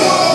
Lord.